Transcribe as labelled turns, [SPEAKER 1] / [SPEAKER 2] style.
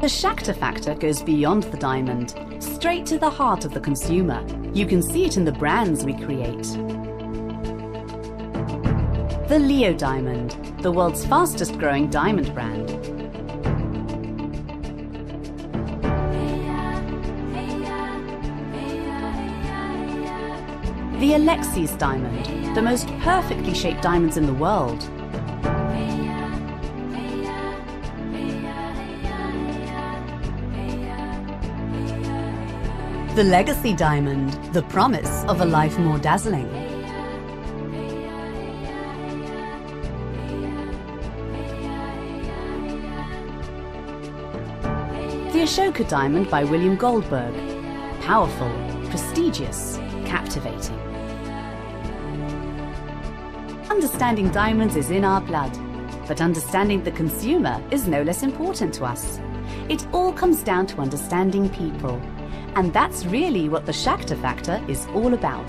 [SPEAKER 1] The Schachter factor goes beyond the diamond, straight to the heart of the consumer. You can see it in the brands we create. The Leo Diamond, the world's fastest growing diamond brand. The Alexis Diamond, the most perfectly shaped diamonds in the world. The Legacy Diamond, the promise of a life more dazzling. The Ashoka Diamond by William Goldberg. Powerful, prestigious, captivating. Understanding diamonds is in our blood, but understanding the consumer is no less important to us. It all comes down to understanding people. And that's really what the Schachter factor is all about.